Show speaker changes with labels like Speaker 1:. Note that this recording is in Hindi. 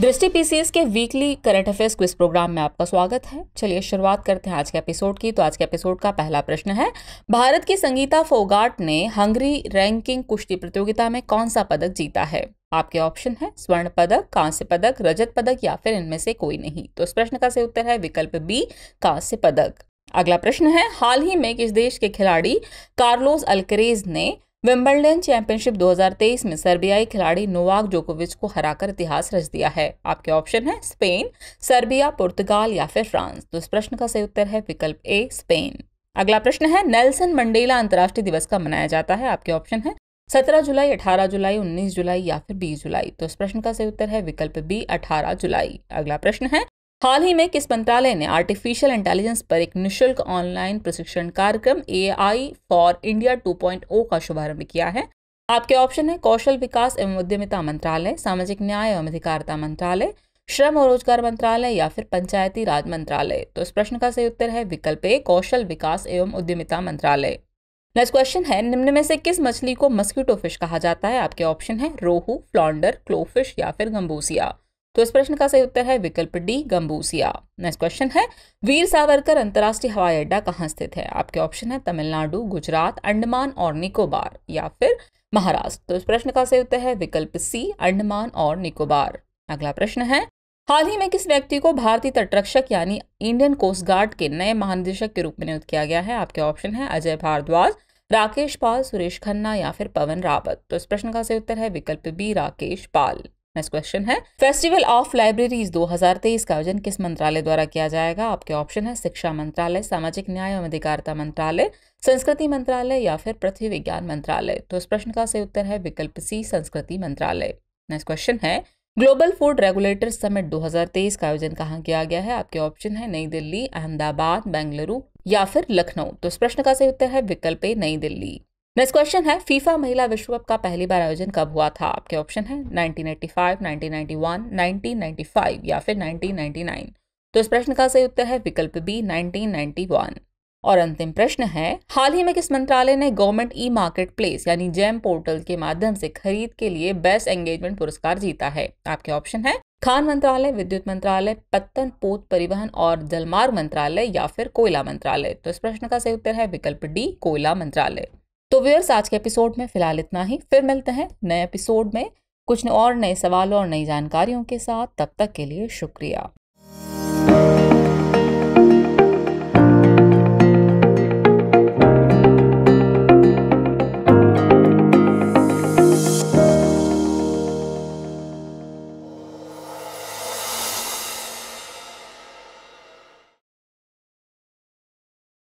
Speaker 1: दृष्टि पीसीएस के weekly current affairs quiz programme में आपका स्वागत है। चलिए शुरुआत करते हैं आज के एपिसोड की। तो आज के एपिसोड का पहला प्रश्न है, भारत की संगीता फोगाट ने हंगरी रैंकिंग कुश्ती प्रतियोगिता में कौन सा पदक जीता है? आपके ऑप्शन है स्वर्ण पदक, कांस्य पदक, रजत पदक या फिर इनमें से कोई नहीं। तो इस प्रश्न का सही उत्तर है विकल्प बी कांस्य पदक। अगला प्रश्न है, हाल ही में किस देश के खिलाड़ी कार्लोस अल्करेज ने विंबलडन चैंपियनशिप 2023 में सर्बियाई खिलाड़ी नोवाक जोकोविच को हराकर इतिहास रच दिया है। आपके ऑप्शन है स्पेन, सर्बिया, पुर्तगाल या फिर फ्रांस। तो इस प्रश्न का सही उत्तर है विकल्प ए, स्पेन। अगला प्रश्न है, नेल्सन मंडेला अंतर्राष्ट्रीय दिवस का मनाया जाता है? आपके ऑप्शन है 17 जुलाई 18 जुलाई 19 जुलाई या फिर 20 जुलाई। तो इस प्रश्न का सही उत्तर है विकल्प बी 18 जुलाई। अगला प्रश्न है हाल ही में किस मंत्रालय ने आर्टिफिशियल इंटेलिजेंस पर एक निशुल्क ऑनलाइन प्रशिक्षण कार्यक्रम ए आई फॉर इंडिया 2.0 का शुभारंभ किया है? आपके ऑप्शन है कौशल विकास एवं उद्यमिता मंत्रालय, सामाजिक न्याय एवं अधिकारिता मंत्रालय, श्रम और रोज़गार मंत्रालय या फिर पंचायती राज मंत्रालय? तो इस प्रश्न का सही उत्तर है विकल्प ए, कौशल विकास एवं उद्यमिता मंत्रालय। नेक्स्ट क्वेश्चन है, निम्न में से किस मछली को मस्क्यूटो फ़िश कहा जाता है? आपके ऑप्शन है रोहू फ्लॉन्डर क्लोफिश या फिर गंबूसिया। तो इस प्रश्न का सही उत्तर है विकल्प डी, गंबूसिया। नेक्स्ट क्वेश्चन है, वीर सावरकर अंतर्राष्ट्रीय हवाई अड्डा कहाँ स्थित है? आपके ऑप्शन है तमिलनाडु, गुजरात, अंडमान और निकोबार या फिर महाराष्ट्र। तो इस प्रश्न का सही उत्तर है विकल्प सी, अंडमान और निकोबार। अगला प्रश्न है, हाल ही में किस व्यक्ति को भारतीय तटरक्षक यानी इंडियन कोस्ट गार्ड के नए महानिदेशक के रूप में नियुक्त किया गया है? आपके ऑप्शन है अजय भारद्वाज, राकेश पाल, सुरेश खन्ना या फिर पवन रावत। तो इस प्रश्न का सही उत्तर है विकल्प B, Rakesh Pal. Next question है। फेस्टिवल ऑफ़ लाइब्रेरीज 2023 का आयोजन किस मंत्रालय द्वारा किया जाएगा? आपके ऑप्शन है शिक्षा मंत्रालय, सामाजिक न्याय एवं अधिकारिता मंत्रालय, संस्कृति मंत्रालय या फिर पृथ्वी विज्ञान मंत्रालय। तो इस प्रश्न का सही उत्तर है विकल्प सी, संस्कृति मंत्रालय। नेक्स्ट क्वेश्चन है ग्लोबल फ़ूड रेगुलेटर समिट 2023 का आयोजन कहाँ किया गया है? आपके ऑप्शन है नई दिल्ली, अहमदाबाद, बेंगलुरु या फिर लखनऊ। तो इस प्रश्न का सही उत्तर है विकल्प A, New Delhi. Next question है फीफा महिला विश्व कप का पहली बार आयोजन कब हुआ था? आपके ऑप्शन है 1985, 1991, 1995 या फिर 1999 तो इस प्रश्न का सही उत्तर है विकल्प बी 1991 और अंतिम प्रश्न है हाल ही में किस मंत्रालय ने गवर्नमेंट ई मार्केट प्लेस यानी जेम पोर्टल के माध्यम से खरीद के लिए बेस्ट एंगेजमेंट पुरस्कार जीता है? आपके ऑप्शन है खान मंत्रालय विद्युत मंत्रालय पत्तन पोत परिवहन और जलमार्ग मंत्रालय या फिर कोयला मंत्रालय। तो इस प्रश्न का सही उत्तर है विकल्प डी कोयला मंत्रालय। तो व्यूअर्स आज के एपिसोड में फ़िलहाल इतना ही। फिर मिलते हैं नए एपिसोड में। कुछ और नए सवालों और नई जानकारियों के साथ। तब तक के लिए शुक्रिया।